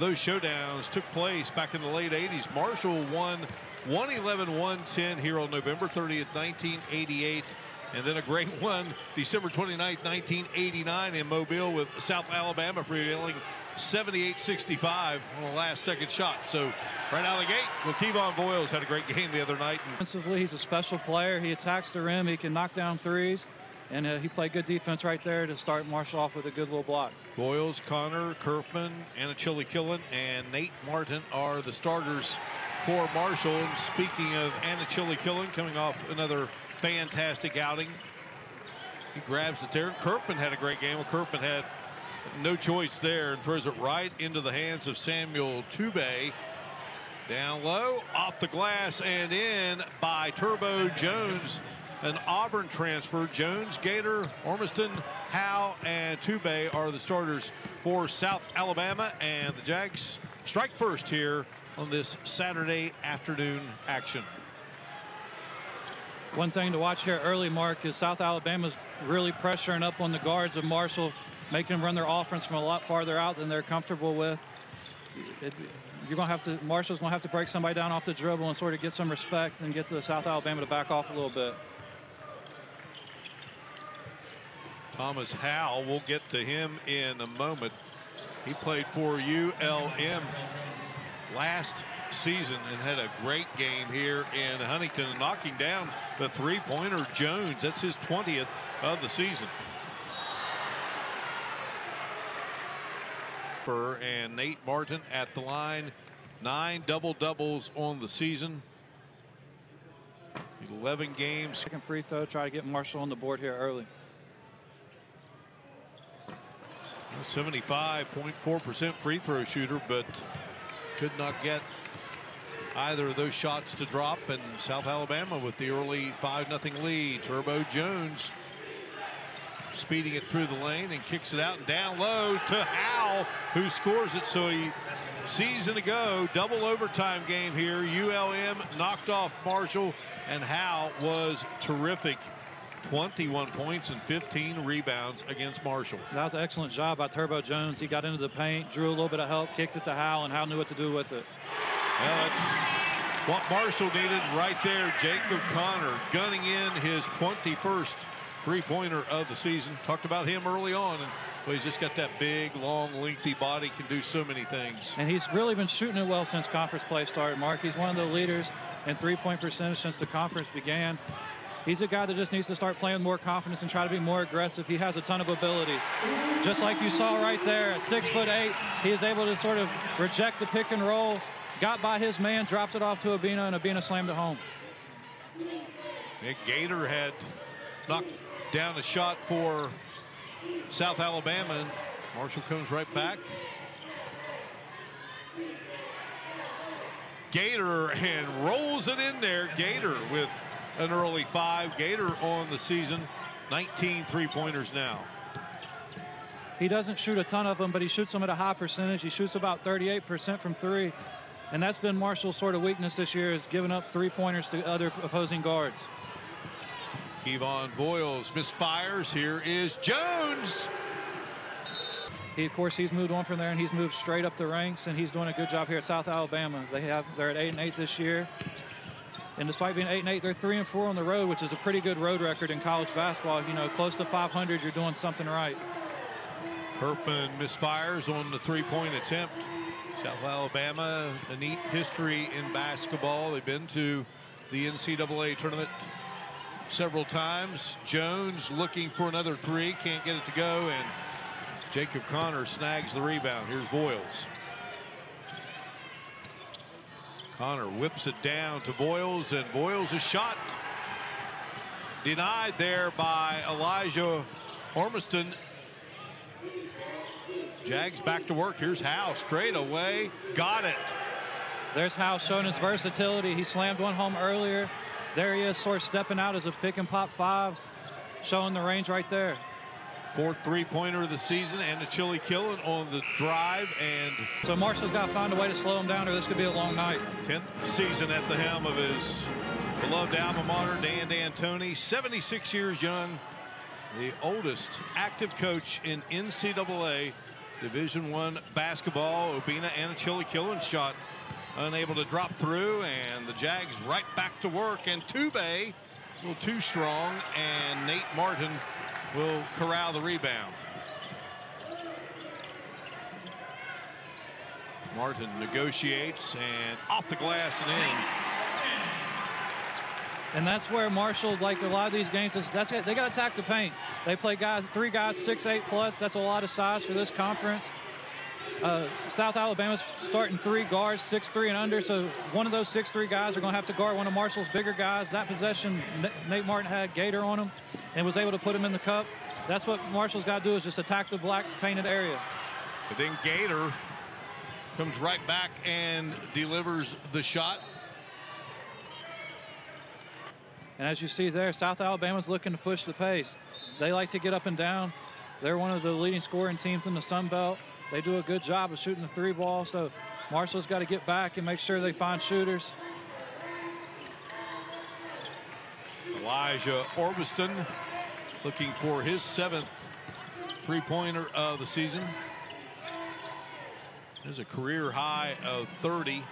those showdowns took place back in the late 80s. Marshall won 111 110 here on November 30th, 1988. And then a great one December 29th, 1989 in Mobile with South Alabama prevailing 78-65 on the last second shot. So right out of the gate, well, Kevon Voyles had a great game the other night. Defensively, he's a special player. He attacks the rim. He can knock down threes. And uh, he played good defense right there to start Marshall off with a good little block. Voyles, Connor, Curfman, Anochili Killen, and Nate Martin are the starters for Marshall. And speaking of Anochili Killen coming off another fantastic outing, he grabs it there. Curfman had a great game. Curfman had no choice there and throws it right into the hands of Samuel Tube. Down low, off the glass, and in by Turbo Jones an Auburn transfer. Jones, Gator, Ormiston, Howe, and Tube are the starters for South Alabama. And the Jags strike first here on this Saturday afternoon action. One thing to watch here early, Mark, is South Alabama's really pressuring up on the guards of Marshall, making them run their offense from a lot farther out than they're comfortable with. It, you're going to have to, Marshall's going to have to break somebody down off the dribble and sort of get some respect and get the South Alabama to back off a little bit. Thomas Howell, we'll get to him in a moment. He played for ULM last season and had a great game here in Huntington, knocking down the three-pointer Jones. That's his 20th of the season. And Nate Martin at the line. Nine double doubles on the season. 11 games. Second free throw. Try to get Marshall on the board here early. 75.4% free throw shooter, but could not get either of those shots to drop. And South Alabama with the early 5 0 lead. Turbo Jones speeding it through the lane and kicks it out and down low to Howell, who scores it. So he season ago, double overtime game here. ULM knocked off Marshall, and Howell was terrific 21 points and 15 rebounds against Marshall. That was an excellent job by Turbo Jones. He got into the paint, drew a little bit of help, kicked it to Howell, and Howell knew what to do with it. Well, that's what Marshall needed right there. Jacob Connor gunning in his 21st three-pointer of the season. Talked about him early on, and well, he's just got that big, long, lengthy body, can do so many things. And he's really been shooting it well since conference play started, Mark. He's one of the leaders in three-point percentage since the conference began. He's a guy that just needs to start playing with more confidence and try to be more aggressive. He has a ton of ability. Just like you saw right there at six foot eight, he is able to sort of reject the pick and roll, got by his man, dropped it off to Obinna, and Obinna slammed it home. Nick Gator had knocked down a shot for South Alabama, and Marshall comes right back. Gator and rolls it in there. Gator with an early five. Gator on the season, 19 three-pointers now. He doesn't shoot a ton of them, but he shoots them at a high percentage. He shoots about 38% from three. And that's been Marshall's sort of weakness this year is giving up three-pointers to other opposing guards. Kevon Voyles misfires. Here is Jones. He, of course, he's moved on from there, and he's moved straight up the ranks, and he's doing a good job here at South Alabama. They have they're at eight and eight this year, and despite being eight and eight, they're three and four on the road, which is a pretty good road record in college basketball. You know, close to 500, you're doing something right. Curfman misfires on the three-point attempt. South Alabama, a neat history in basketball. They've been to the NCAA tournament several times. Jones looking for another three, can't get it to go, and Jacob Connor snags the rebound. Here's Voyles. Connor whips it down to Voyles, and Voyles a shot denied there by Elijah Ormiston. Jags back to work. Here's Howe straight away. Got it. There's Howe showing his versatility. He slammed one home earlier. There he is, sort of stepping out as a pick and pop five, showing the range right there. Fourth three-pointer of the season, and the Chili Killen on the drive. And so Marshall's got to find a way to slow him down, or this could be a long night. 10th season at the helm of his beloved alma mater, Dan D'Antoni, 76 years young, the oldest active coach in NCAA Division One basketball. Obinna Anochili Killen shot unable to drop through, and the Jags right back to work. And Tube a little too strong, and Nate Martin will corral the rebound. Martin negotiates and off the glass and in. And that's where Marshall, like a lot of these games, is that's. They got to attack the paint. They play guys, three guys, six, eight plus. That's a lot of size for this conference. Uh, South Alabama's starting three guards, six three and under. So one of those six three guys are going to have to guard one of Marshall's bigger guys. That possession, Nate Martin had Gator on him and was able to put him in the cup. That's what Marshall's got to do is just attack the black painted area. But then Gator comes right back and delivers the shot. And as you see there, South Alabama's looking to push the pace. They like to get up and down. They're one of the leading scoring teams in the Sun Belt. They do a good job of shooting the three ball. So Marshall's got to get back and make sure they find shooters. Elijah Ormiston looking for his seventh three-pointer of the season. There's a career high of 30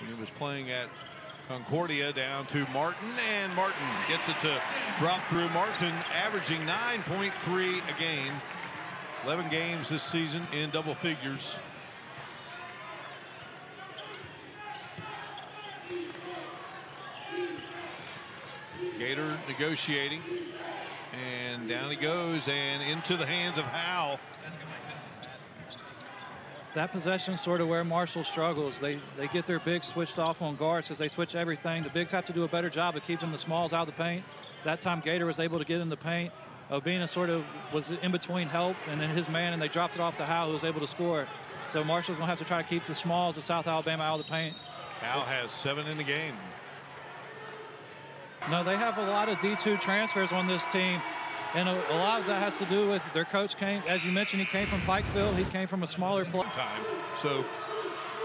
when he was playing at Concordia down to Martin, and Martin gets it to drop through. Martin averaging 9.3 a game. 11 games this season in double figures. Gator negotiating. And down he goes and into the hands of Howell that possession sort of where Marshall struggles. They they get their bigs switched off on guards as they switch everything. The bigs have to do a better job of keeping the smalls out of the paint. That time Gator was able to get in the paint. Obinna sort of was in between help and then his man, and they dropped it off to Howe, who was able to score. So Marshall's going to have to try to keep the smalls of South Alabama out of the paint. Howe has seven in the game. No, they have a lot of D2 transfers on this team. And a, a, lot of that has to do with their coach came, as you mentioned, he came from Pikeville. He came from a smaller time. So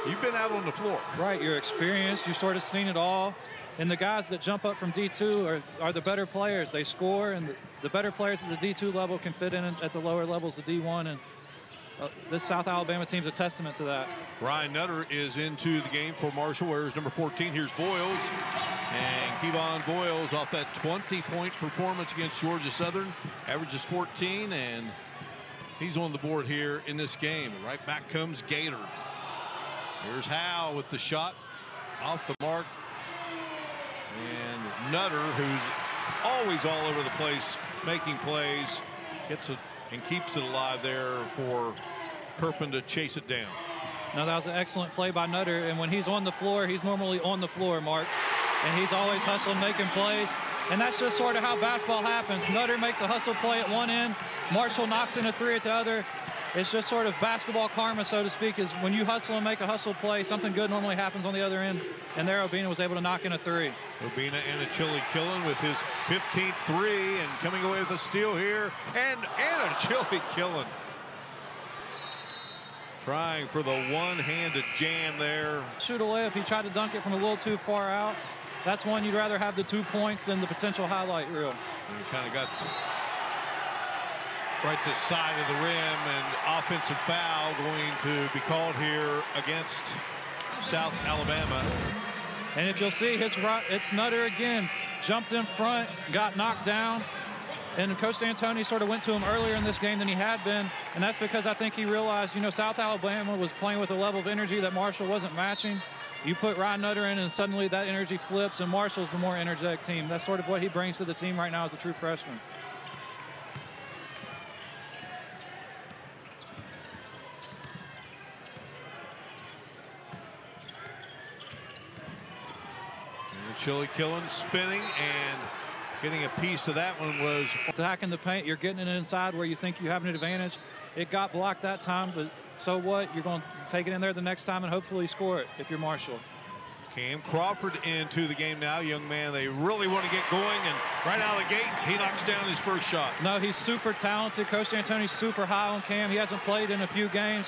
you've been out on the floor. Right, you're experienced. You've sort of seen it all. And the guys that jump up from D2 are, are the better players. They score, and the, the better players at the D2 level can fit in at the lower levels of D1. And uh, this South Alabama team's a testament to that. Ryan Nutter is into the game for Marshall. Where's number 14? Here's Voyles. And Kevon Voyles off that 20-point performance against Georgia Southern. Averages 14, and he's on the board here in this game. right back comes Gator. Here's Howe with the shot off the mark. And Nutter, who's always all over the place making plays, gets it and keeps it alive there for Curfman to chase it down. Now that was an excellent play by Nutter, and when he's on the floor, he's normally on the floor, Mark, and he's always hustling, making plays, and that's just sort of how basketball happens. Nutter makes a hustle play at one end, Marshall knocks in a three at the other, it's just sort of basketball karma, so to speak, is when you hustle and make a hustle play, something good normally happens on the other end. And there, Obinna was able to knock in a three. Obinna and a Chili Killen with his 15th three and coming away with a steal here. And, and a Chili Killen. Trying for the one-handed jam there. Shoot away if he tried to dunk it from a little too far out. That's one you'd rather have the two points than the potential highlight reel. And he kind of got right to the side of the rim and offensive foul going to be called here against South Alabama. And if you'll see, it's, it's Nutter again. Jumped in front, got knocked down. And Coach D'Antoni sort of went to him earlier in this game than he had been. And that's because I think he realized, you know, South Alabama was playing with a level of energy that Marshall wasn't matching. You put Ryan Nutter in, and suddenly that energy flips, and Marshall's the more energetic team. That's sort of what he brings to the team right now as a true freshman. Chili Killen spinning and getting a piece of that one was attacking the paint. You're getting it inside where you think you have an advantage. It got blocked that time, but so what? You're going to take it in there the next time and hopefully score it if you're Marshall. Cam Crawford into the game now. Young man, they really want to get going, and right out of the gate, he knocks down his first shot. No, he's super talented. Coach D'Antoni's super high on Cam. He hasn't played in a few games.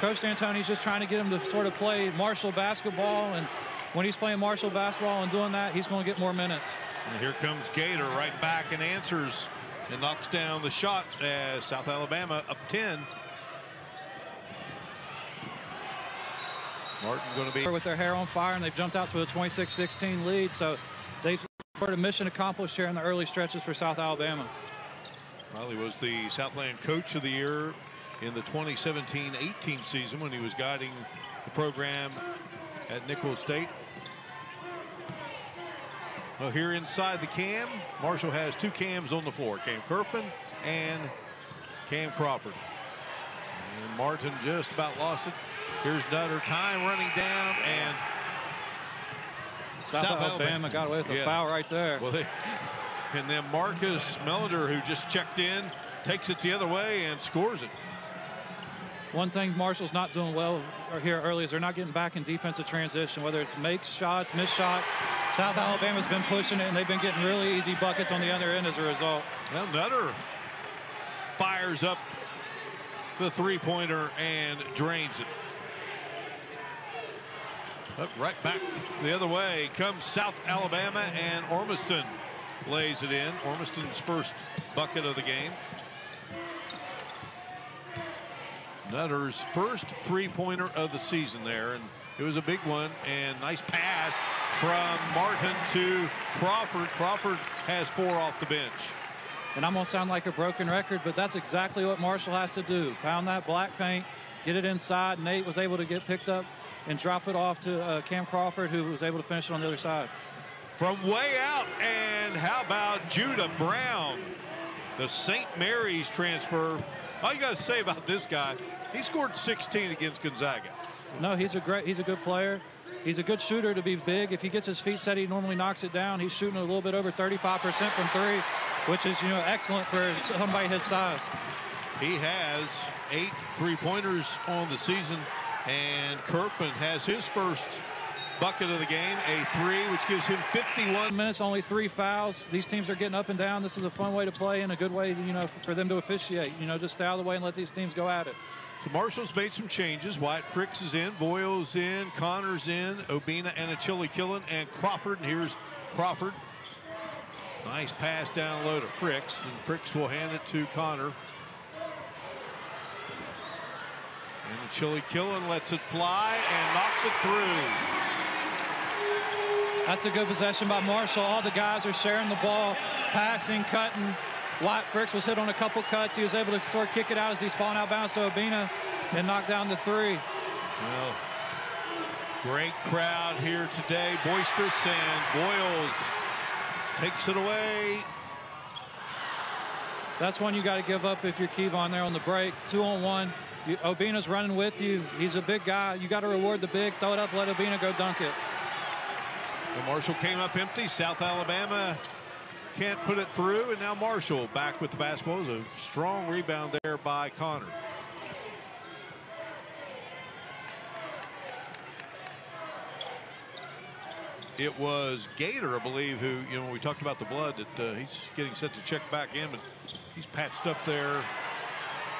Coach D'Antoni's just trying to get him to sort of play Marshall basketball, and when he's playing Marshall basketball and doing that, he's going to get more minutes. And here comes Gator right back and answers and knocks down the shot as South Alabama up 10. Martin going to be with their hair on fire and they've jumped out to a 26-16 lead. So they've a mission accomplished here in the early stretches for South Alabama. Riley was the Southland Coach of the Year in the 2017-18 season when he was guiding the program at Nicholls State. Well, here inside the cam, Marshall has two cams on the floor, Cam Curfman and Cam Crawford. And Martin just about lost it. Here's Nutter, time running down, and South, South Alabama, Alabama, got away with a yeah. foul right there. Well, they, and then Marcus Melander, who just checked in, takes it the other way and scores it. One thing Marshall's not doing well here early is they're not getting back in defensive transition, whether it's makes shots, miss shots. South Alabama's been pushing it, and they've been getting really easy buckets on the other end as a result. Well, Nutter fires up the three-pointer and drains it. Up right back the other way comes South Alabama, and Ormiston lays it in. Ormiston's first bucket of the game. Nutter's first three-pointer of the season there, and it was a big one. And nice pass from Martin to Crawford. Crawford has four off the bench. And I'm going to sound like a broken record, but that's exactly what Marshall has to do. Pound that black paint, get it inside. Nate was able to get picked up and drop it off to uh, Cam Crawford, who was able to finish it on the other side. From way out, and how about Judah Brown? The St. Mary's transfer. All you got to say about this guy, he scored 16 against Gonzaga. No, he's a great, he's a good player. He's a good shooter to be big. If he gets his feet set, he normally knocks it down. He's shooting a little bit over 35% from three, which is, you know, excellent for somebody his size. He has eight three-pointers on the season, and Curfman has his first bucket of the game, a three, which gives him 51 minutes, only three fouls. These teams are getting up and down. This is a fun way to play and a good way, you know, for them to officiate. You know, just stay out of the way and let these teams go at it. So Marshall's made some changes. Wyatt Fricks is in, Voyles in, Connor's in, Obinna and a Chili Killen, and Crawford. And here's Crawford. Nice pass down low to Fricks, and Fricks will hand it to Connor. And Chili Killen lets it fly and knocks it through. That's a good possession by Marshall. All the guys are sharing the ball, passing, cutting. Wyatt Fricks was hit on a couple cuts. He was able to sort of kick it out as he's falling out bounds to Obinna and knock down the three. Well, great crowd here today. Boisterous and Voyles takes it away. That's one you got to give up if you're Kevon there on the break. Two on one. You, Obinna's running with you. He's a big guy. You got to reward the big. Throw it up, let Obinna go dunk it. The Marshall came up empty. South Alabama can't put it through, and now Marshall back with the basketball. A strong rebound there by Connor. It was Gator, I believe, who, you know, we talked about the blood, that uh, he's getting set to check back in, but he's patched up there.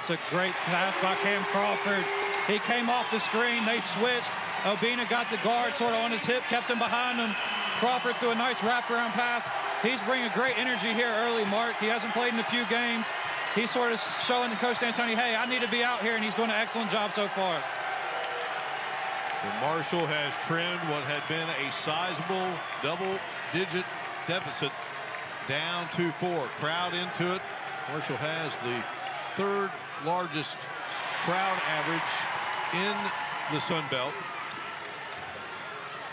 It's a great pass by Cam Crawford. He came off the screen. They switched. Obinna got the guard sort of on his hip, kept him behind him. Crawford threw a nice wraparound pass. He's bringing great energy here early, Mark. He hasn't played in a few games. He's sort of showing Coach D'Antoni, hey, I need to be out here, and he's doing an excellent job so far. And Marshall has trimmed what had been a sizable double-digit deficit down to four. Crowd into it. Marshall has the third largest crowd average in the Sun Belt.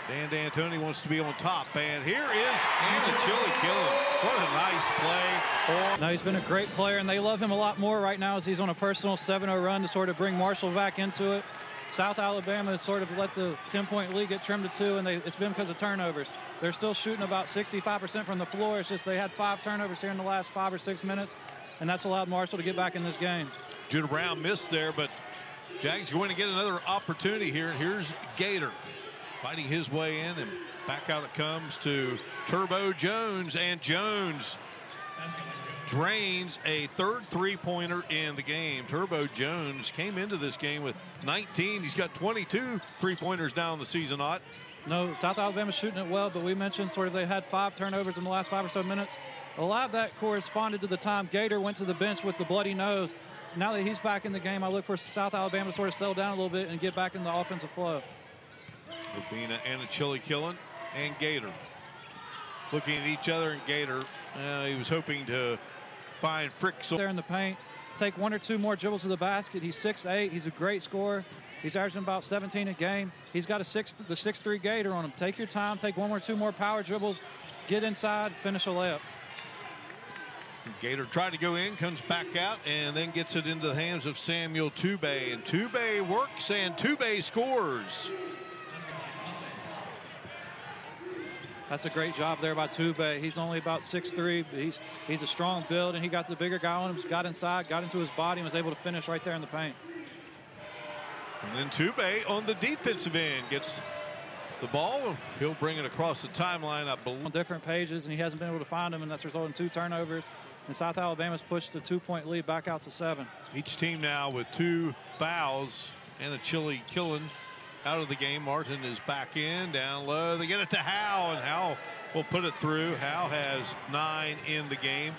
Dan D'Antoni wants to be on top. And here is Anochili Killen. What a nice play. Now, he's been a great player, and they love him a lot more right now as he's on a personal 7-0 run to sort of bring Marshall back into it. South Alabama has sort of let the 10-point lead get trimmed to two, and they, it's been because of turnovers. They're still shooting about 65% from the floor. It's just they had five turnovers here in the last five or six minutes, and that's allowed Marshall to get back in this game. Judah Brown missed there, but Jags going to get another opportunity here. And here's Gator fighting his way in, and back out it comes to Turbo Jones, and Jones drains a third three-pointer in the game. Turbo Jones came into this game with 19. He's got 22 three-pointers down the season, Ott. No, South Alabama's shooting it well, but we mentioned sort of they had five turnovers in the last five or so minutes. A lot of that corresponded to the time Gator went to the bench with the bloody nose. Now that he's back in the game, I look for South Alabama to sort of settle down a little bit and get back in the offensive flow. Obinna and the Chili Killen and Gator. Looking at each other and Gator, uh, he was hoping to find Fricks there in the paint. Take one or two more dribbles to the basket. He's 6'8". He's a great scorer. He's averaging about 17 a game. He's got a six, the 6'3 Gator on him. Take your time. Take one or two more power dribbles. Get inside. Finish a layup. Gator tried to go in, comes back out, and then gets it into the hands of Samuel Tube. And Tube works, and Tube scores. That's a great job there by Tube. He's only about 6'3", but he's he's a strong build, and he got the bigger guy on him, got inside, got into his body, and was able to finish right there in the paint. And then Tube on the defensive end gets the ball. He'll bring it across the timeline, I believe. On different pages, and he hasn't been able to find them, and that's resulted in two turnovers. And South Alabama's pushed the two-point lead back out to seven. Each team now with two fouls and a Chili Killen out of the game. Martin is back in, down low. They get it to Howe, and Howe will put it through. Howe has nine in the game.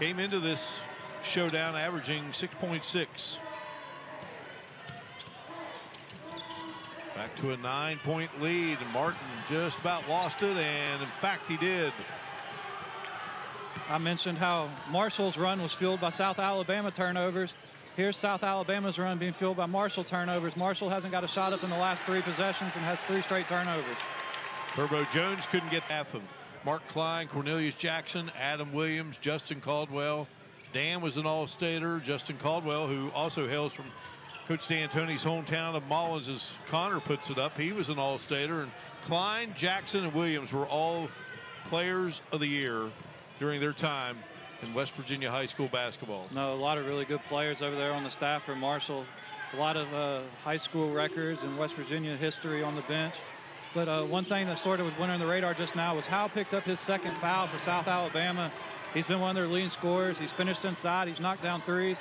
Came into this showdown averaging 6.6. Back to a nine-point lead. Martin just about lost it, and in fact, he did. I mentioned how Marshall's run was fueled by South Alabama turnovers. Here's South Alabama's run being fueled by Marshall turnovers. Marshall hasn't got a shot up in the last three possessions and has three straight turnovers. Turbo Jones couldn't get half of Mark Klein, Cornelius Jackson, Adam Williams, Justin Caldwell. Dan was an All-Stater. Justin Caldwell, who also hails from Coach D'Antoni's hometown of Mullens, as Connor puts it up, he was an All-Stater. And Klein, Jackson, and Williams were all players of the year during their time in West Virginia high school basketball. No, a lot of really good players over there on the staff for Marshall. A lot of uh, high school records and West Virginia history on the bench. But uh, one thing that sort of was winning the radar just now was Howe picked up his second foul for South Alabama. He's been one of their leading scorers. He's finished inside. He's knocked down threes.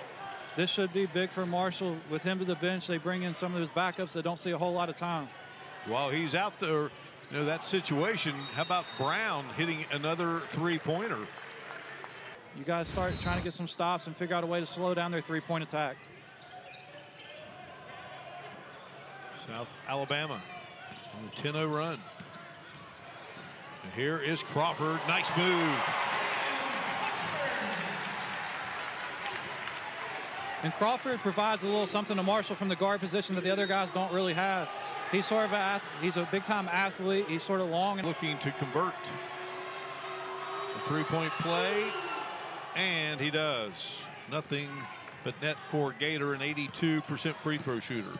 This should be big for Marshall. With him to the bench, they bring in some of his backups that don't see a whole lot of time. While he's out there, you know, that situation, how about Brown hitting another three-pointer? You got to start trying to get some stops and figure out a way to slow down their three-point attack. South Alabama on a 10-0 run. And here is Crawford. Nice move. And Crawford provides a little something to Marshall from the guard position that the other guys don't really have. He's sort of a, he's a big-time athlete. He's sort of long and looking to convert a three-point play. And he does. Nothing but net for Gator, an 82% free throw shooter.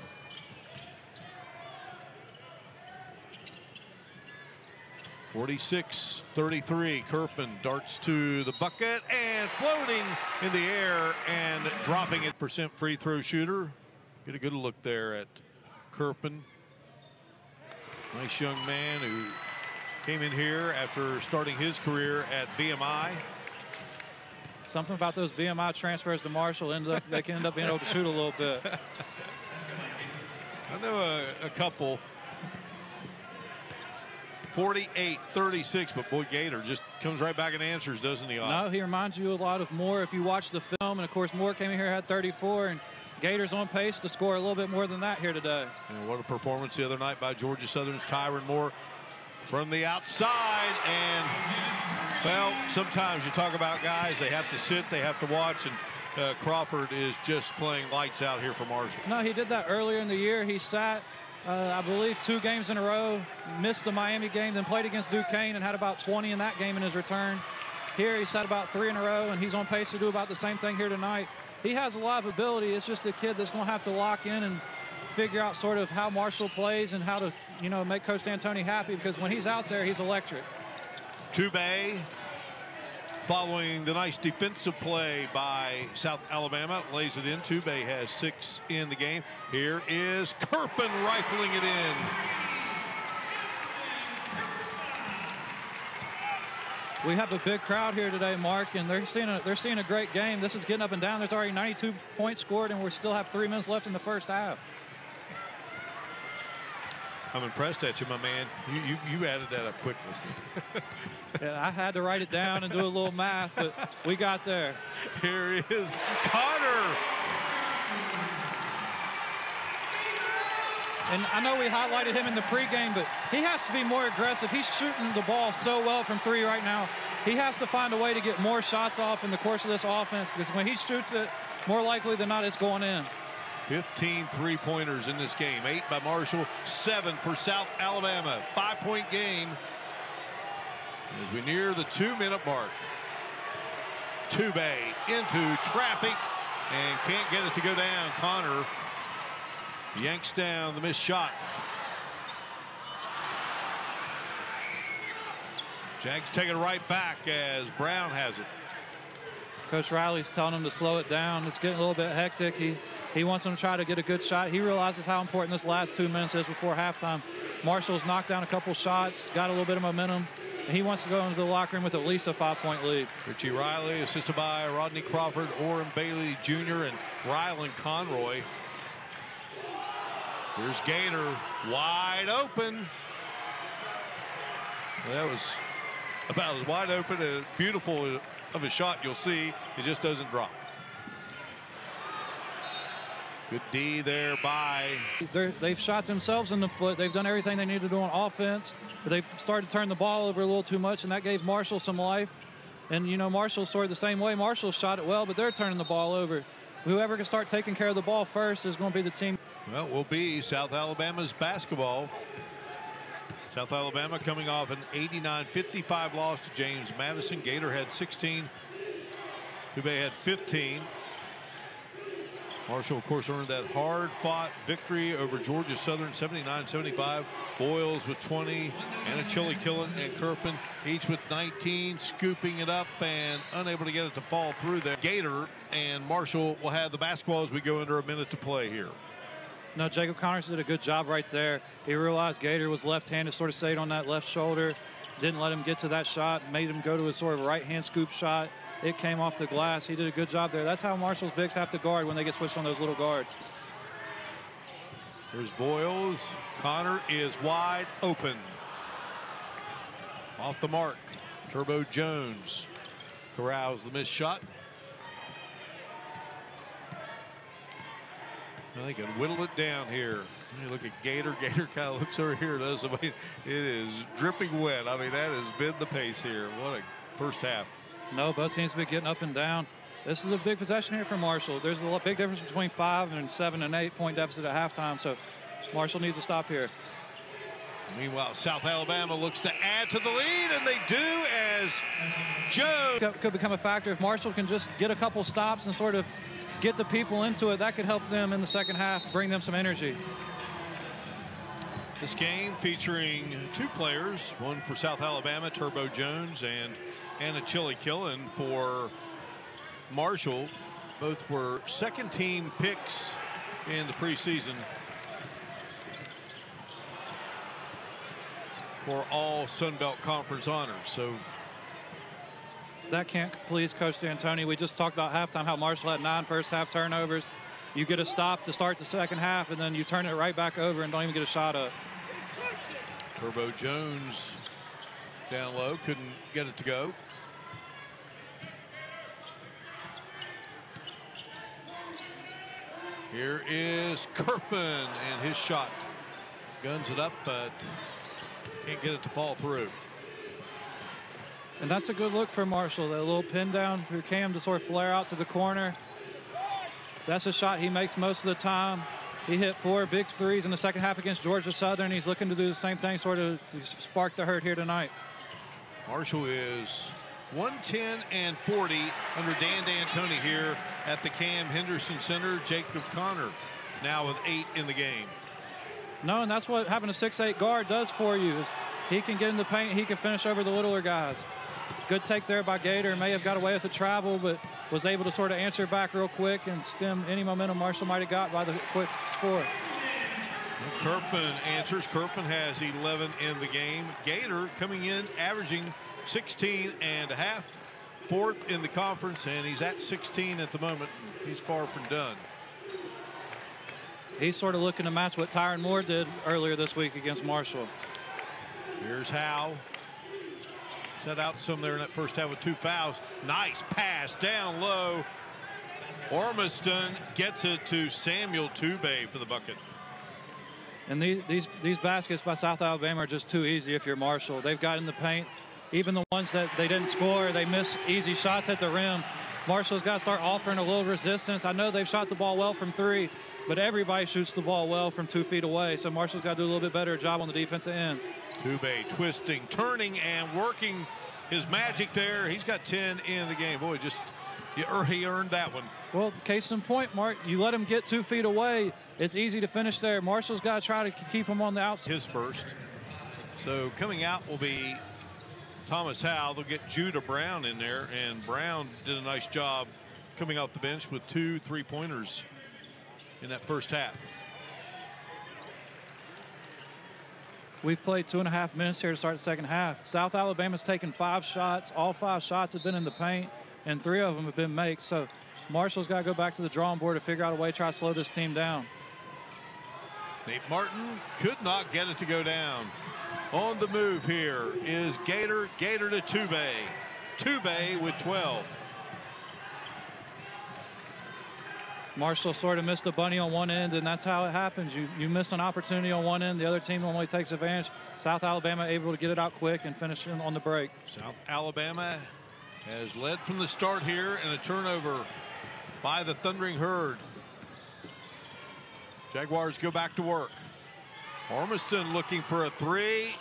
Forty-six, thirty-three. Curfman darts to the bucket and floating in the air and dropping it. Percent free throw shooter. Get a good look there at Curfman. Nice young man who came in here after starting his career at VMI. Something about those VMI transfers to Marshall, ended up, they can end up being able to shoot a little bit. I know a, a couple. 48 36, but boy, Gator just comes right back and answers, doesn't he? No, he reminds you a lot of Moore if you watch the film. And of course, Moore came in here, had 34, and Gators on pace to score a little bit more than that here today. And what a performance the other night by Georgia Southern's Tyron Moore from the outside. And, well, sometimes you talk about guys, they have to sit, they have to watch, and uh, Crawford is just playing lights out here for Marshall. No, he did that earlier in the year. He sat, uh, I believe, two games in a row, missed the Miami game, then played against Duquesne and had about 20 in that game in his return. Here he sat about three in a row, and he's on pace to do about the same thing here tonight. He has a lot of ability. It's just a kid that's going to have to lock in and figure out sort of how Marshall plays and how to, you know, make Coach D'Antoni happy because when he's out there, he's electric. Tube following the nice defensive play by South Alabama lays it in. Tube has six in the game. Here is Curfman rifling it in. We have a big crowd here today, Mark, and they're seeing a they're seeing a great game. This is getting up and down. There's already 92 points scored, and we still have three minutes left in the first half. I'm impressed at you, my man. You you, you added that up quickly. yeah, I had to write it down and do a little math, but we got there. Here is Connor. and I know we highlighted him in the pregame, but he has to be more aggressive. He's shooting the ball so well from three right now. He has to find a way to get more shots off in the course of this offense because when he shoots it, more likely than not, it's going in. 15 three-pointers in this game. Eight by Marshall, seven for South Alabama. Five-point game as we near the two-minute mark. Tube into traffic and can't get it to go down. Connor yanks down the missed shot. Jags take it right back as Brown has it. Coach Riley's telling him to slow it down. It's getting a little bit hectic. He he wants him to try to get a good shot. He realizes how important this last two minutes is before halftime. Marshall's knocked down a couple shots, got a little bit of momentum. He wants to go into the locker room with at least a five-point lead. Richie Riley, assisted by Rodney Crawford, Orrin Bailey Jr., and Rylan Conroy. Here's Gator, wide open. That was about as wide open and beautiful of a shot you'll see. It just doesn't drop. Good D there by. they have shot themselves in the foot. They've done everything they need to do on offense. But they've started to turn the ball over a little too much, and that gave Marshall some life. And, you know, Marshall's sort of the same way. Marshall shot it well, but they're turning the ball over. Whoever can start taking care of the ball first is going to be the team. Well, will be South Alabama's basketball. South Alabama coming off an 89-55 loss to James Madison. Gator had 16. Tube had 15. Marshall, of course, earned that hard-fought victory over Georgia Southern, 79-75. Voyles with 20, Anochili Killen and Curfman each with 19, scooping it up and unable to get it to fall through there. Gator and Marshall will have the basketball as we go under a minute to play here. No, Jacob Connors did a good job right there. He realized Gator was left-handed, sort of stayed on that left shoulder, didn't let him get to that shot, made him go to a sort of right-hand scoop shot. It came off the glass. He did a good job there. That's how Marshall's bigs have to guard when they get switched on those little guards. Here's Voyles. Connor is wide open. Off the mark. Turbo Jones corrals the missed shot. They can whittle it down here. You look at Gator. Gator kind of looks over here. Does I mean, it is dripping wet. I mean, that has been the pace here. What a first half. No, both teams have been getting up and down. This is a big possession here for Marshall. There's a big difference between five and seven and eight point deficit at halftime. So Marshall needs to stop here. Meanwhile, South Alabama looks to add to the lead, and they do as Joe could become a factor if Marshall can just get a couple stops and sort of get the people into it. That could help them in the second half, bring them some energy. This game featuring two players, one for South Alabama, Turbo Jones, and Anochili Killen for Marshall. Both were second team picks in the preseason for all Sun Belt Conference honors. So that can't please Coach D'Antoni. We just talked about halftime how Marshall had nine first half turnovers. You get a stop to start the second half, and then you turn it right back over and don't even get a shot up. Turbo Jones down low, couldn't get it to go. Here is Curfman and his shot. Guns it up, but can't get it to fall through. And that's a good look for Marshall. That little pin down for Cam to sort of flare out to the corner. That's a shot he makes most of the time. He hit four big threes in the second half against Georgia Southern. He's looking to do the same thing, sort of spark the hurt here tonight. Marshall is 110 and 40 under Dan D'Antoni here at the Cam Henderson Center. Jacob Connor now with eight in the game. No, and that's what having a 6'8 guard does for you. Is he can get in the paint, he can finish over the littler guys. Good take there by Gator. May have got away with the travel, but was able to sort of answer back real quick and stem any momentum Marshall might have got by the quick score. Curfman answers. Curfman has 11 in the game. Gator coming in, averaging 16 and a half, fourth in the conference, and he's at 16 at the moment. He's far from done. He's sort of looking to match what Tyron Moore did earlier this week against Marshall. Here's Howe. Set out some there in that first half with two fouls. Nice pass down low. Ormiston gets it to Samuel Tube for the bucket. And these, these, these baskets by South Alabama are just too easy if you're Marshall. They've got in the paint. Even the ones that they didn't score, they miss easy shots at the rim. Marshall's got to start offering a little resistance. I know they've shot the ball well from three, but everybody shoots the ball well from two feet away. So Marshall's got to do a little bit better job on the defensive end. Tube twisting, turning, and working his magic there. He's got 10 in the game. Boy, just er, he earned that one. Well, case in point, Mark, you let him get two feet away, it's easy to finish there. Marshall's got to try to keep him on the outside. His first. So coming out will be Thomas Howell. They'll get Judah Brown in there, and Brown did a nice job coming off the bench with two three-pointers in that first half. We've played two and a half minutes here to start the second half. South Alabama's taken five shots. All five shots have been in the paint, and three of them have been makes. So Marshall's got to go back to the drawing board to figure out a way to try to slow this team down. Nate Martin could not get it to go down. On the move here is Gator. Gator to Tube. Tube with 12. Marshall sort of missed a bunny on one end, and that's how it happens. You you miss an opportunity on one end, the other team normally takes advantage. South Alabama able to get it out quick and finish on the break. South Alabama has led from the start here, and a turnover by the Thundering Herd. Jaguars go back to work. Ormiston looking for a three.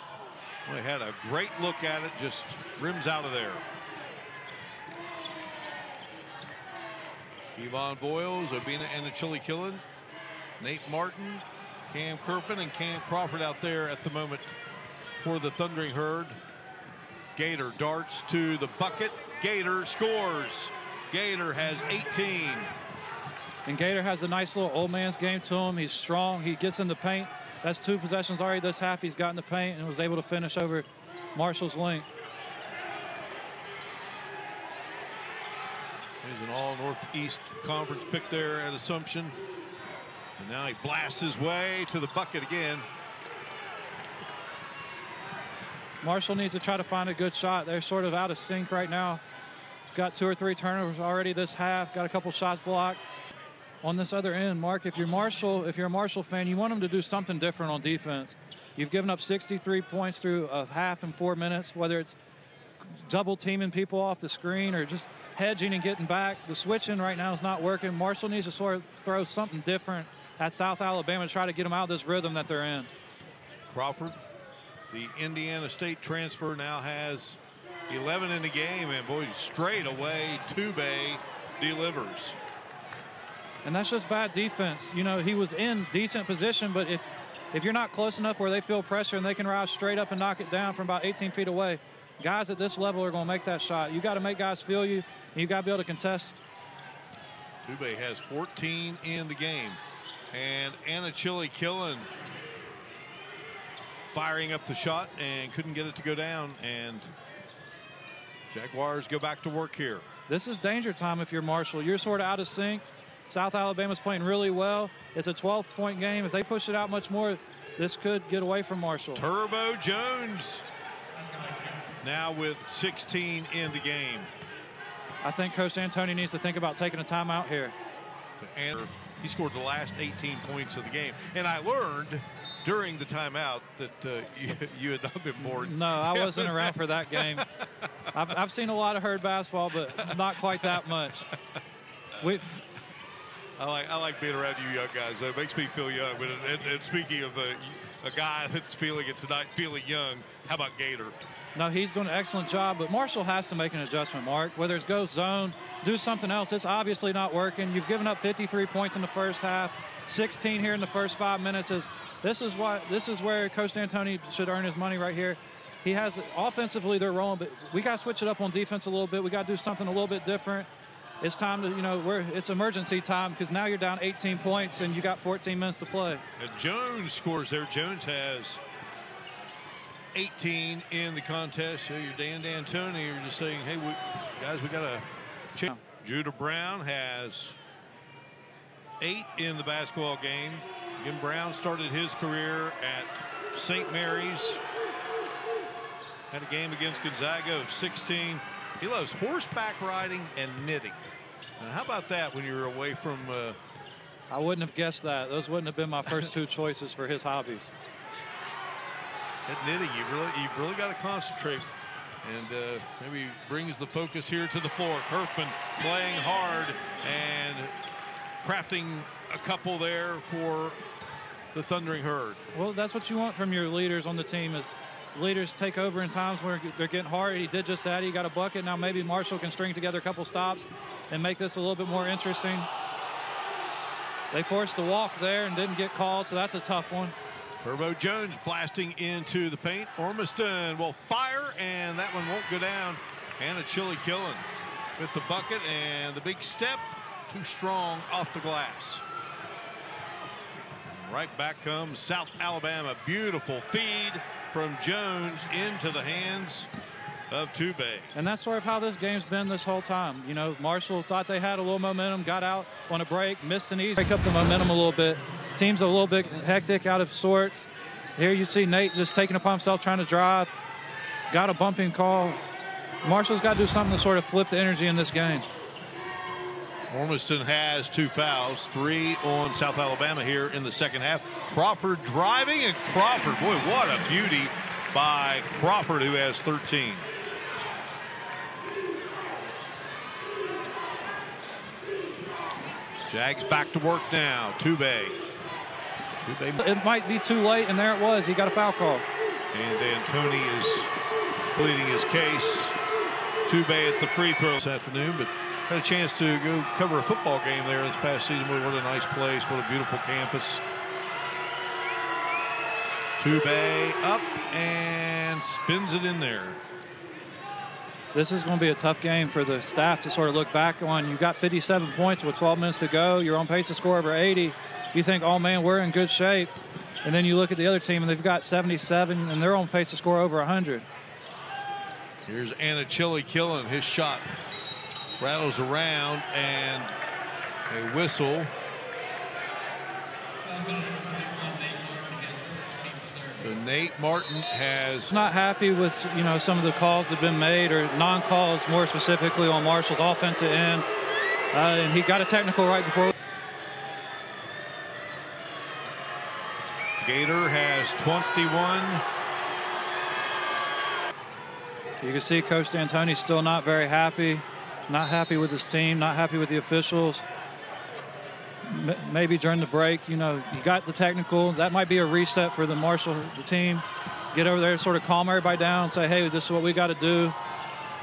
They had a great look at it, just rims out of there. Kevon Voyles, Obinna Anochili-Killen, Nate Martin, Cam Curfman, and Cam Crawford out there at the moment for the Thundering Herd. Gator darts to the bucket. Gator scores. Gator has 18. And Gator has a nice little old man's game to him. He's strong. He gets in the paint. That's two possessions already this half. He's got in the paint and was able to finish over Marshall's length. He's an all Northeast Conference pick there at Assumption. And now he blasts his way to the bucket again. Marshall needs to try to find a good shot. They're sort of out of sync right now. Got two or three turnovers already this half. Got a couple shots blocked. On this other end, Mark, if you're Marshall, if you're a Marshall fan, you want them to do something different on defense. You've given up 63 points through a half in four minutes, whether it's double teaming people off the screen or just hedging and getting back. The switching right now is not working. Marshall needs to sort of throw something different at South Alabama to try to get them out of this rhythm that they're in. Crawford, the Indiana State transfer, now has 11 in the game, and boy, straight away, Tube delivers. And that's just bad defense. You know, he was in decent position, but if if you're not close enough where they feel pressure and they can rise straight up and knock it down from about 18 feet away, guys at this level are going to make that shot. You got to make guys feel you, and you got to be able to contest. Tube has 14 in the game. And Anochili Killen firing up the shot and couldn't get it to go down. And Jaguars go back to work here. This is danger time if you're Marshall. You're sort of out of sync. South Alabama's playing really well. It's a 12-point game. If they push it out much more, this could get away from Marshall. Turbo Jones now with 16 in the game. I think Coach D'Antoni needs to think about taking a timeout here. And he scored the last 18 points of the game. And I learned during the timeout that uh, you, you, had not been born. No, I wasn't around for that game. I've, I've, seen a lot of herd basketball, but not quite that much. We, I like I like being around you young guys. It makes me feel young. But and, and speaking of a, a guy that's feeling it tonight, feeling young, how about Gator? No, he's doing an excellent job, but Marshall has to make an adjustment, Mark. Whether it's go zone, do something else. It's obviously not working. You've given up 53 points in the first half, 16 here in the first five minutes. Is this is what this is where Coach D'Antoni should earn his money right here. He has offensively they're rolling, but we got to switch it up on defense a little bit. We got to do something a little bit different. It's time to, you know, we're it's emergency time because now you're down 18 points and you got 14 minutes to play. And Jones scores there. Jones has 18 in the contest. So you're Dan D'Antoni. You're just saying, hey, we, guys, we got to check. Judah Brown has eight in the basketball game. Again, Brown started his career at St. Mary's. Had a game against Gonzaga of 16. He loves horseback riding and knitting. Now, how about that when you're away from uh, I wouldn't have guessed that. Those wouldn't have been my first two choices for his hobbies. At knitting, you really, you've really got to concentrate and uh, maybe brings the focus here to the floor. Curfman playing hard and crafting a couple there for the Thundering Herd. Well, that's what you want from your leaders on the team is leaders take over in times where they're getting hard. He did just that. He got a bucket. Now maybe Marshall can string together a couple stops and make this a little bit more interesting. They forced the walk there and didn't get called, so that's a tough one. Turbo Jones blasting into the paint. Ormiston will fire, and that one won't go down. And Anochili-Killen with the bucket and the big step. Too strong off the glass. Right back comes South Alabama. Beautiful feed from Jones into the hands of Tubay. And that's sort of how this game's been this whole time. You know, Marshall thought they had a little momentum, got out on a break, missed an easy, break up the momentum a little bit. Team's a little bit hectic, out of sorts. Here you see Nate just taking upon himself, trying to drive. Got a bumping call. Marshall's got to do something to sort of flip the energy in this game. Ormiston has two fouls, three on South Alabama here in the second half. Crawford driving, and Crawford, boy, what a beauty by Crawford, who has 13. Jags back to work now. Tubay. Tubay. It might be too late, and there it was. He got a foul call. And Antoni is pleading his case. Tubay at the free throw this afternoon, but had a chance to go cover a football game there this past season. What a nice place. What a beautiful campus. Tubay up and spins it in there. This is going to be a tough game for the staff to sort of look back on. You got 57 points with 12 minutes to go. You're on pace to score over 80. You think, oh man, we're in good shape. And then you look at the other team and they've got 77 and they're on pace to score over 100. Here's Anochili-Killen his shot rattles around and a whistle. So Nate Martin has not happy with you know some of the calls that have been made or non-calls more specifically on Marshall's offensive end, uh, and he got a technical right before. Gaiter has 21. You can see Coach D'Antoni still not very happy. Not happy with his team, not happy with the officials. M maybe during the break, you know, you got the technical. That might be a reset for the Marshall the team. Get over there, sort of calm everybody down, say, hey, this is what we got to do.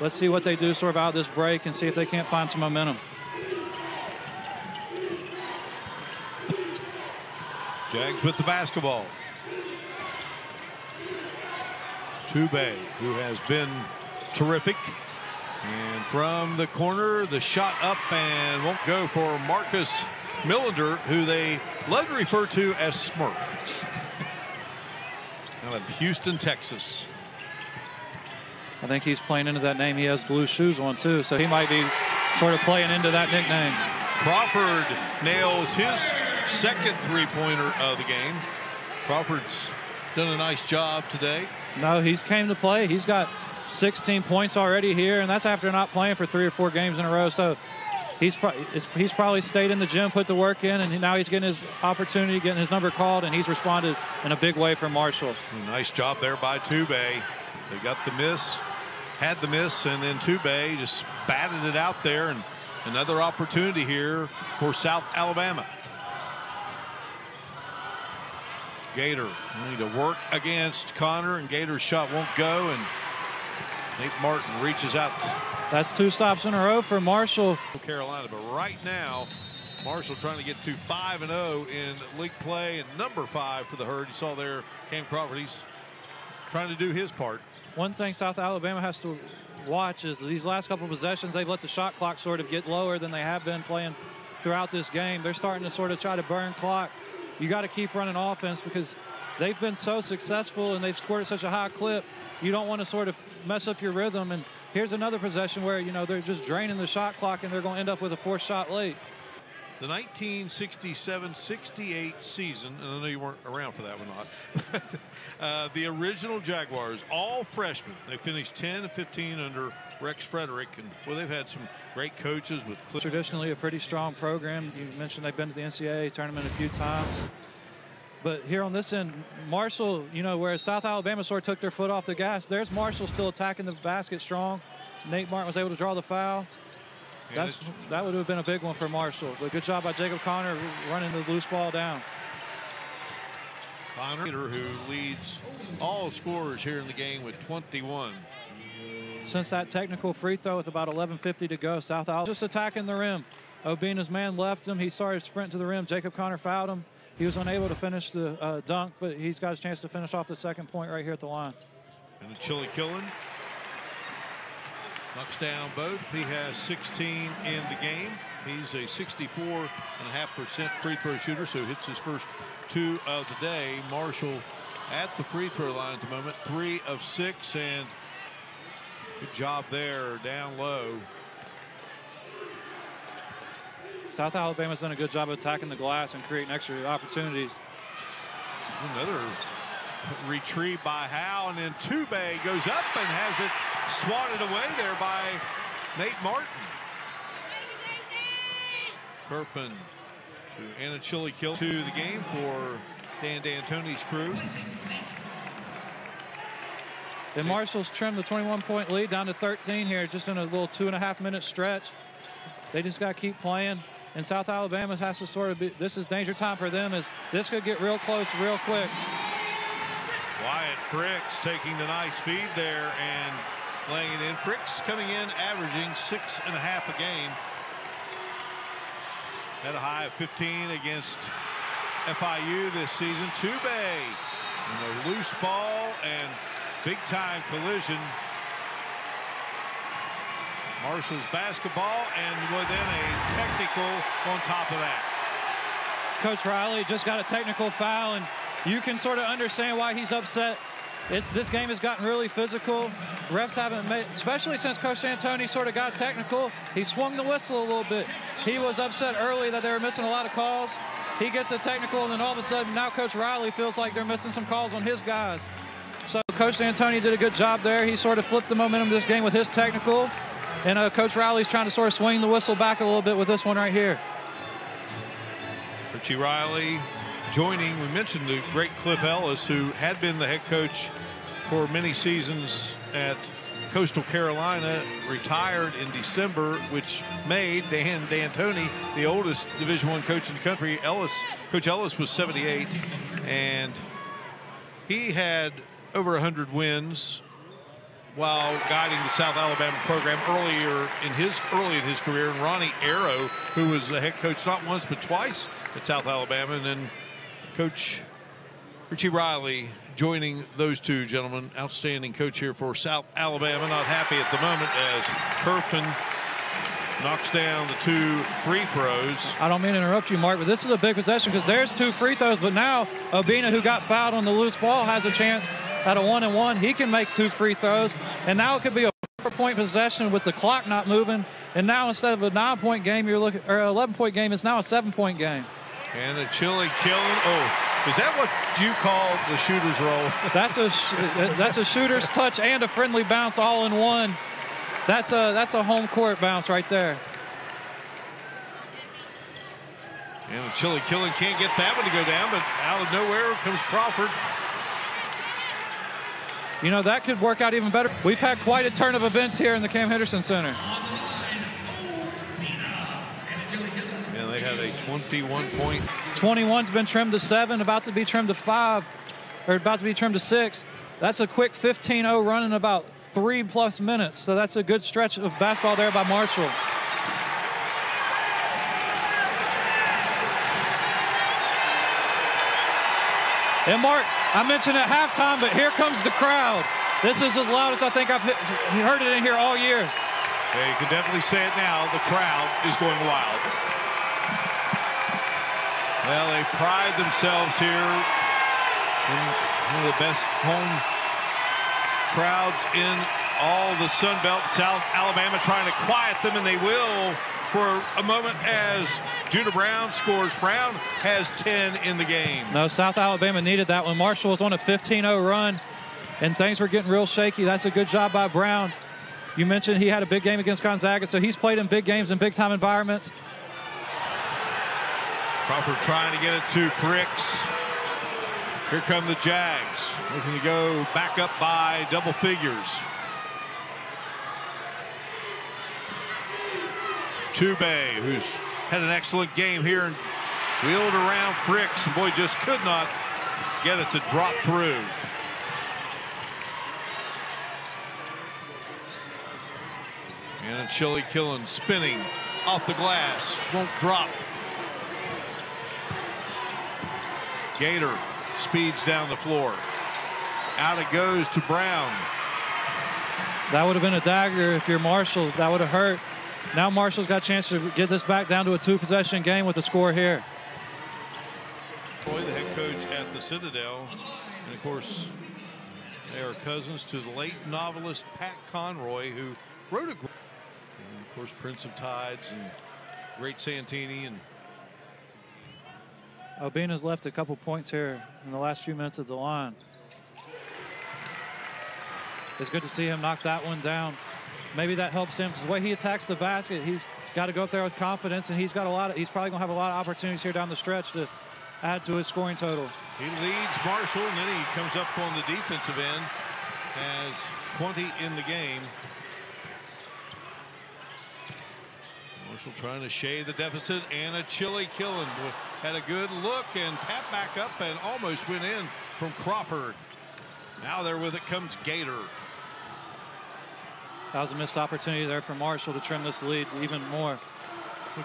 Let's see what they do sort of out this break and see if they can't find some momentum. Jags with the basketball. Tubay, who has been terrific and from the corner, the shot up and won't go for Marcus Millender, who they love to refer to as Smurf. Out of Houston, Texas. I think he's playing into that name. He has blue shoes on, too, so he might be sort of playing into that nickname. Crawford nails his second three-pointer of the game. Crawford's done a nice job today. No, he's came to play. He's got 16 points already here, and that's after not playing for three or four games in a row. So he's pro he's probably stayed in the gym, put the work in, and now he's getting his opportunity, getting his number called, and he's responded in a big way for Marshall. Nice job there by Tubay. They got the miss, had the miss, and then Tubay just batted it out there, and another opportunity here for South Alabama. Gaiter need to work against Connor, and Gaiter's shot won't go, and Nate Martin reaches out. That's two stops in a row for Marshall. Carolina, but right now, Marshall trying to get to 5 and 0 in league play and number 5 for the herd. You saw there Cam Crawford. He's trying to do his part. One thing South Alabama has to watch is these last couple of possessions, they've let the shot clock sort of get lower than they have been playing throughout this game. They're starting to sort of try to burn clock. You got to keep running offense because they've been so successful and they've scored at such a high clip. You don't want to sort of mess up your rhythm. And here's another possession where, you know, they're just draining the shot clock and they're going to end up with a fourth shot late. The 1967-68 season, and I know you weren't around for that one, not. uh, the original Jaguars, all freshmen. They finished 10 and 15 under Rex Frederick, and well, they've had some great coaches with. Cliff. Traditionally, a pretty strong program. You mentioned they've been to the NCAA tournament a few times. But here on this end, Marshall, you know, whereas South Alabama sort of took their foot off the gas, there's Marshall still attacking the basket strong. Nate Martin was able to draw the foul. That's, that would have been a big one for Marshall. But good job by Jacob Connor running the loose ball down. Connor, who leads all scorers here in the game with 21. Since that technical free throw with about 11.50 to go, South Alabama just attacking the rim. Obinna's man left him. He started sprint to the rim. Jacob Connor fouled him. He was unable to finish the uh, dunk, but he's got a chance to finish off the second point right here at the line. And the Chili Killen knocks down both. He has 16 in the game. He's a 64.5% free throw shooter, so hits his first two of the day. Marshall at the free throw line at the moment, three of six, and good job there down low. South Alabama's done a good job of attacking the glass and creating extra opportunities. Another retrieve by Howe, and then Tube goes up and has it swatted away there by Nate Martin. Curfman to Anna Chili Kill to the game for Dan D'Antoni's crew. And Marshall's trimmed the 21 point lead down to 13 here, just in a little two and a half minute stretch. They just got to keep playing. And South Alabama has to sort of be, this is danger time for them as this could get real close real quick. Wyatt Fricks taking the nice feed there and laying it in. Fricks coming in averaging six and a half a game. Had a high of 15 against FIU this season. Tube and a loose ball and big time collision Marshall's basketball and within a technical on top of that. Coach Riley just got a technical foul, and you can sort of understand why he's upset. It's, this game has gotten really physical. Refs haven't made, especially since Coach D'Antoni sort of got technical. He swung the whistle a little bit. He was upset early that they were missing a lot of calls. He gets a technical, and then all of a sudden, now Coach Riley feels like they're missing some calls on his guys. So Coach D'Antoni did a good job there. He sort of flipped the momentum of this game with his technical. And uh, Coach Riley's trying to sort of swing the whistle back a little bit with this one right here. Richie Riley joining, we mentioned the great Cliff Ellis, who had been the head coach for many seasons at Coastal Carolina, retired in December, which made Dan D'Antoni the oldest Division One coach in the country. Ellis, Coach Ellis was 78, and he had over 100 wins while guiding the South Alabama program earlier in his early in his career, and Ronnie Arrow, who was the head coach not once but twice at South Alabama, and then Coach Richie Riley joining those two gentlemen. Outstanding coach here for South Alabama. Not happy at the moment as Curfman knocks down the two free throws. I don't mean to interrupt you, Mark, but this is a big possession because there's two free throws, but now Obinna, who got fouled on the loose ball, has a chance at a one and one. He can make two free throws, and now it could be a four-point possession with the clock not moving. And now instead of a nine-point game, you're looking or 11-point game. It's now a seven-point game. And a chili killing. Oh, is that what you call the shooter's roll? that's a uh, that's a shooter's touch and a friendly bounce all in one. That's a that's a home court bounce right there. And the Chili Killing can't get that one to go down, but out of nowhere comes Crawford you know, that could work out even better. We've had quite a turn of events here in the Cam Henderson Center. Yeah, they had a 21 point. 21's been trimmed to seven, about to be trimmed to five, or about to be trimmed to six. That's a quick 15-0 run in about three plus minutes. So that's a good stretch of basketball there by Marshall. And Mark, I mentioned at halftime, but here comes the crowd. This is as loud as I think I've heard it in here all year. Yeah, you can definitely say it now. The crowd is going wild. Well, they pride themselves here in one of the best home crowds in all the Sun Belt. South Alabama trying to quiet them, and they will for a moment as Judah Brown scores. Brown has 10 in the game. No, South Alabama needed that one. Marshall was on a 15-0 run, and things were getting real shaky. That's a good job by Brown. You mentioned he had a big game against Gonzaga, so he's played in big games in big-time environments. Crawford trying to get it to Fricks. Here come the Jags, looking to go back up by double figures. Tube, who's had an excellent game here and wheeled around Fricks, and boy, just could not get it to drop through. And Chili Killen spinning off the glass, won't drop. Gaiter speeds down the floor. Out it goes to Brown. That would have been a dagger if you're Marshall. That would have hurt. Now Marshall's got a chance to get this back down to a two-possession game with the score here. Boy, the head coach at the Citadel. And of course, they are cousins to the late novelist Pat Conroy, who wrote a. And of course, Prince of Tides and Great Santini and Obinna's left a couple points here in the last few minutes of the line. It's good to see him knock that one down. Maybe that helps him because the way he attacks the basket, he's got to go up there with confidence, and he's got a lot. Of, he's probably going to have a lot of opportunities here down the stretch to add to his scoring total. He leads Marshall, and then he comes up on the defensive end, has 20 in the game. Marshall trying to shave the deficit, and Anochili-Killen. had a good look and tap back up and almost went in from Crawford. Now there with it comes Gaiter. That was a missed opportunity there for Marshall to trim this lead even more.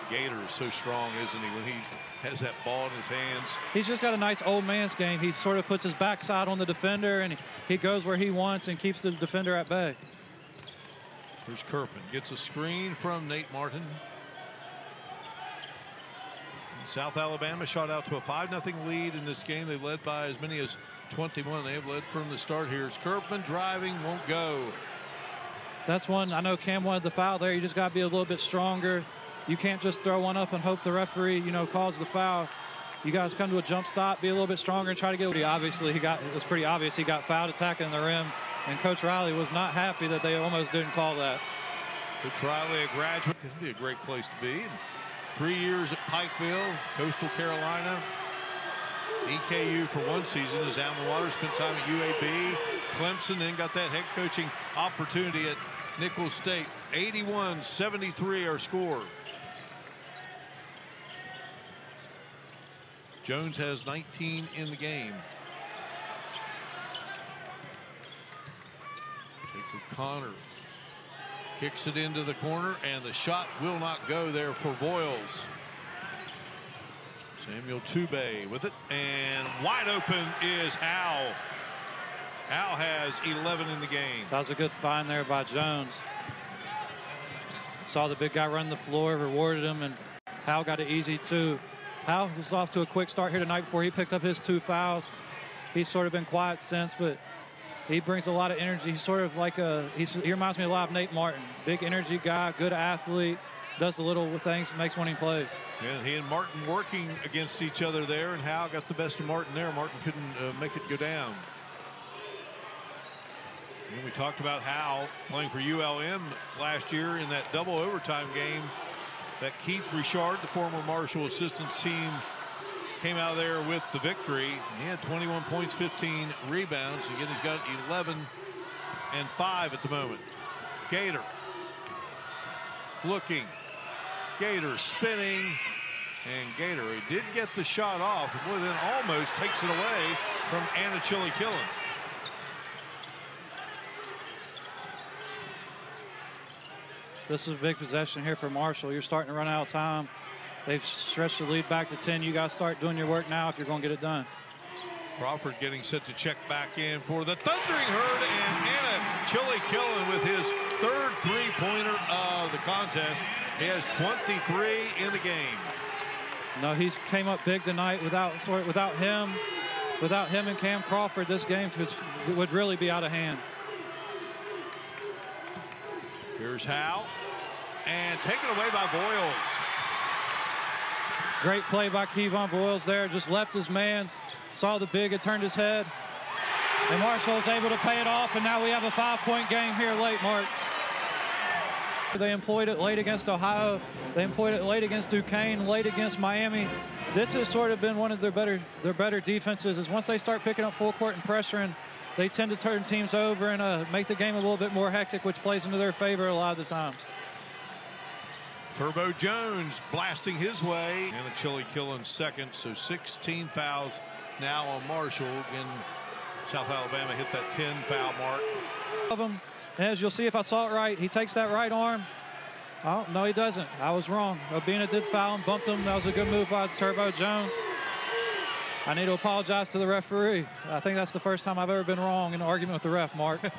Gaiter is so strong, isn't he, when he has that ball in his hands. He's just got a nice old man's game. He sort of puts his backside on the defender, and he goes where he wants and keeps the defender at bay. Here's Curfman. Gets a screen from Nate Martin. South Alabama shot out to a 5-0 lead in this game. They led by as many as 21. They've led from the start here. It's Curfman driving, won't go. That's one. I know Cam wanted the foul there. You just got to be a little bit stronger. You can't just throw one up and hope the referee, you know, calls the foul. You guys come to a jump stop, be a little bit stronger, and try to get. Obviously, he got. It was pretty obvious he got fouled attacking the rim, and Coach Riley was not happy that they almost didn't call that. Coach Riley, a graduate, could be a great place to be. Three years at Pikeville, Coastal Carolina, EKU for one season as Allen Waters spent time at UAB, Clemson, then got that head coaching opportunity at Nicholls State. 81-73 our score. Jones has 19 in the game. Jacob Connor Kicks it into the corner, and the shot will not go there for Voyles. Samuel Tube with it, and wide open is Howell. Howell has 11 in the game. That was a good find there by Jones. Saw the big guy run the floor, rewarded him, and Howell got it easy too. Howell was off to a quick start here tonight before he picked up his two fouls. He's sort of been quiet since, but he brings a lot of energy. He's sort of like a, he reminds me a lot of Nate Martin. Big energy guy, good athlete, does the little with things, makes winning plays. Yeah, he and Martin working against each other there, and Howell got the best of Martin there. Martin couldn't uh, make it go down. And we talked about Howell playing for ULM last year in that double overtime game that Keith Richard, the former Marshall assistants team, came out there with the victory. He had 21 points, 15 rebounds. Again, he's got 11 and 5 at the moment. Gaiter looking. Gaiter spinning. And Gaiter, he did get the shot off, but then almost takes it away from Anochili-Killen. This is a big possession here for Marshall. You're starting to run out of time. They've stretched the lead back to 10. You guys start doing your work now if you're going to get it done. Crawford getting set to check back in for the Thundering Herd and Anna Chili Killen with his third three-pointer of the contest. He has 23 in the game. No, he came up big tonight. Without without him, without him and Cam Crawford, this game would really be out of hand. Here's Hal and taken away by Voyles. Great play by Kevon Voyles there. Just left his man, saw the big, and turned his head. And Marshall's able to pay it off, and now we have a five-point game here late, Mark. They employed it late against Ohio. They employed it late against Duquesne, late against Miami. This has sort of been one of their better their better defenses. Is once they start picking up full court and pressuring, they tend to turn teams over and uh, make the game a little bit more hectic, which plays into their favor a lot of the times. Turbo Jones blasting his way. And Anochili-Killen second, so 16 fouls now on Marshall. Again, South Alabama hit that 10 foul mark. Of them, as you'll see if I saw it right, he takes that right arm. Oh, no, he doesn't. I was wrong. Obinna did foul him, bumped him. That was a good move by Turbo Jones. I need to apologize to the referee. I think that's the first time I've ever been wrong in an argument with the ref, Mark.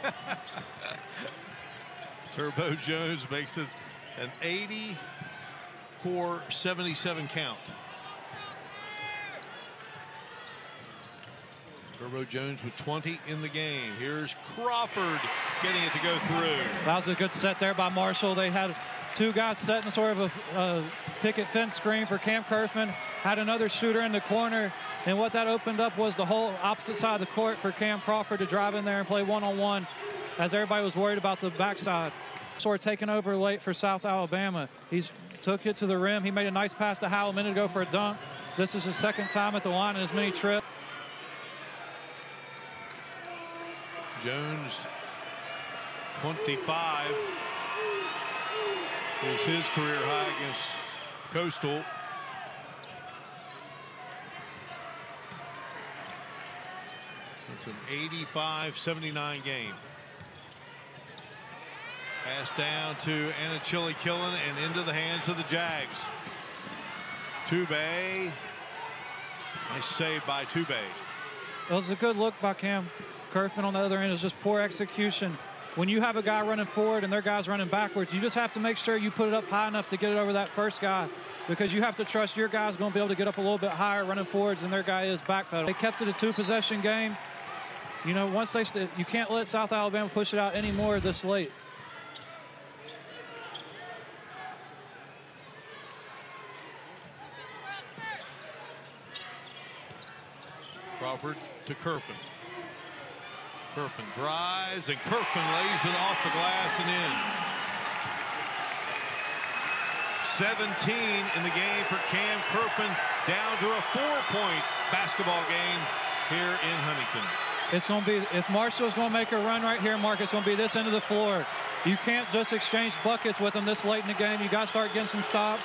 Turbo Jones makes it an 84-77 count. Turbo Jones with 20 in the game. Here's Crawford getting it to go through. That was a good set there by Marshall. They had two guys setting sort of a, a picket fence screen for Cam Curfman. Had another shooter in the corner. And what that opened up was the whole opposite side of the court for Cam Crawford to drive in there and play one-on-one -on -one as everybody was worried about the backside. Sort taking over late for South Alabama. He's took it to the rim. He made a nice pass to Howell a minute ago for a dunk. This is his second time at the line in his mini trip. Jones, 25, is his career high against Coastal. It's an 85-79 game. Pass down to Anochili-Killen and into the hands of the Jags. Tube. Nice save by Tube. It was a good look by Cam. Curfman on the other end is just poor execution. When you have a guy running forward and their guy's running backwards, you just have to make sure you put it up high enough to get it over that first guy because you have to trust your guy's going to be able to get up a little bit higher running forwards than their guy is backpedal. They kept it a two-possession game. You know, once they you can't let South Alabama push it out anymore this late. To Curfman. Curfman drives, and Curfman lays it off the glass and in. 17 in the game for Cam Curfman, down to a four-point basketball game here in Huntington. It's going to be, if Marshall's going to make a run right here, Mark, it's going to be this end of the floor. You can't just exchange buckets with them this late in the game. You got to start getting some stops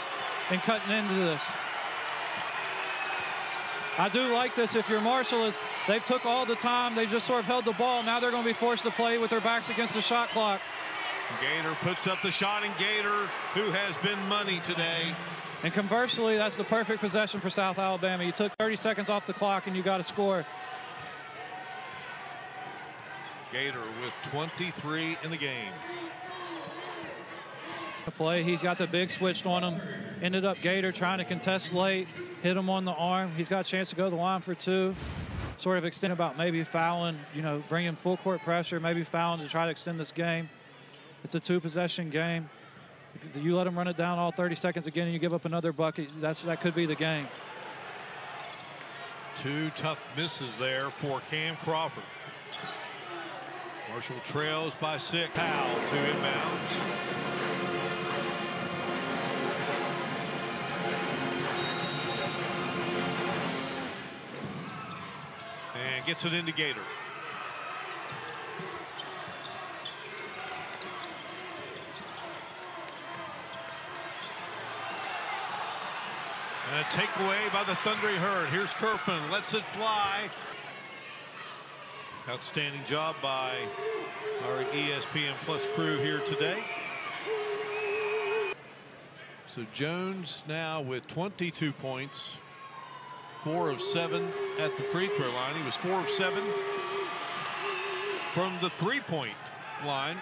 and cutting into this. I do like this. If you're Marshall, is they've took all the time. They just sort of held the ball. Now they're going to be forced to play with their backs against the shot clock. Gaiter puts up the shot, and Gaiter, who has been money today. And conversely, that's the perfect possession for South Alabama. You took 30 seconds off the clock, and you got to score. Gaiter with 23 in the game. The play, he got the big switched on him. Ended up Gaiter trying to contest late, hit him on the arm. He's got a chance to go to the line for two. Sort of extend about maybe fouling, you know, bringing full court pressure, maybe fouling to try to extend this game. It's a two possession game. If you let them run it down all 30 seconds again and you give up another bucket, that's that could be the game. Two tough misses there for Cam Crawford. Marshall trails by six. Powell to inbounds. And gets it into Gaiter. And a takeaway by the Thundering Herd. Here's Curfman, lets it fly. Outstanding job by our ESPN Plus crew here today. So Jones now with 22 points, four of seven at the free throw line. He was four of seven from the three point line.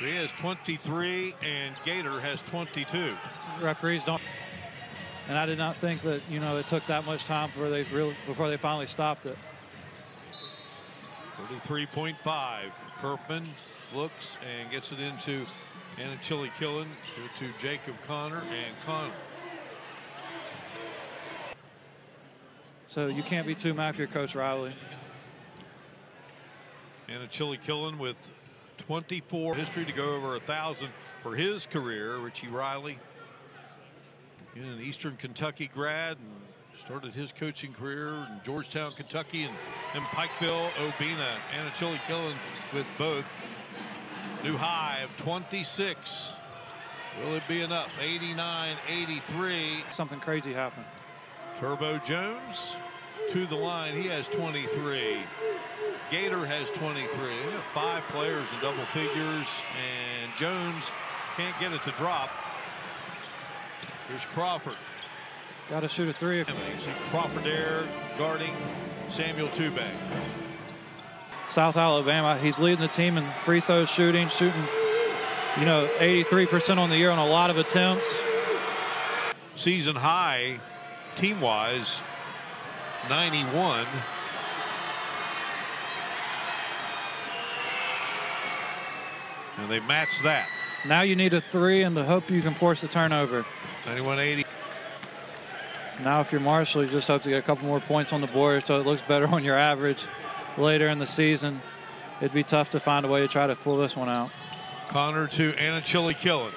He has 23 and Gaiter has 22. Referees don't. And I did not think that, you know, it took that much time before they really before they finally stopped it. 33.5. Curfman looks and gets it into Anochili-Killen to Jacob Connor and Connor. So you can't be too mad for your coach Riley. Anochili-Killen with 24 history to go over a thousand for his career. Richie Riley, an Eastern Kentucky grad and started his coaching career in Georgetown, Kentucky, and in Pikeville, Obinna. Anna Chili Killen with both. New high of 26. Will it be enough? 89 83. Something crazy happened. Turbo Jones to the line. He has 23. Gaiter has 23. Five players in double figures, and Jones can't get it to drop. Here's Crawford. Got to shoot a three. Crawford there guarding Samuel Tubak. South Alabama, he's leading the team in free throw shooting, shooting, you know, 83% on the year on a lot of attempts. Season high, team wise, 91. And they match that. Now you need a three and to hope you can force the turnover. 91-80. Now if you're Marshall, you just hope to get a couple more points on the board so it looks better on your average later in the season. It'd be tough to find a way to try to pull this one out. Connor to Anochili-Killen.